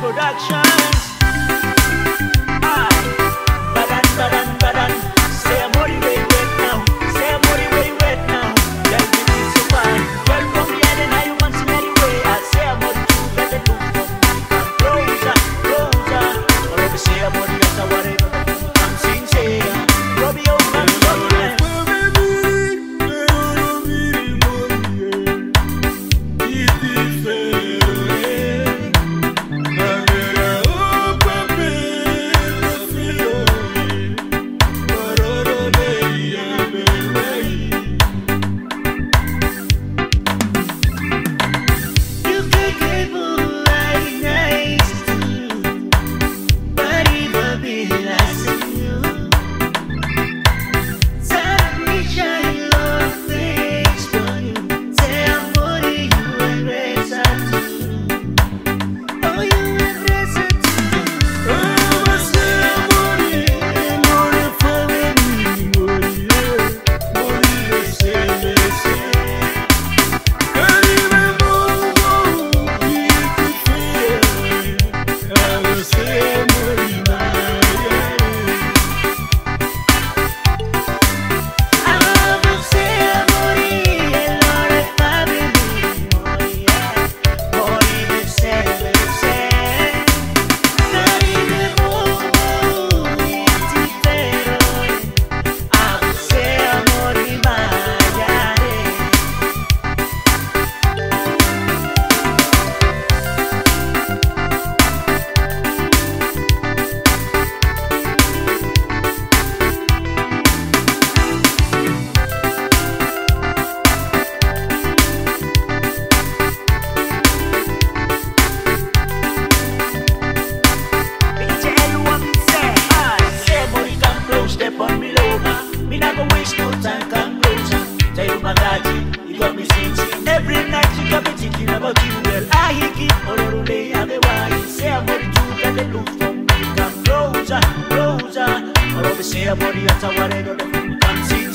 production. mágica e olorulea de wine Se amor chuta de luz. Come closer, closer Oro de se amor y hasta guarero de fuga Si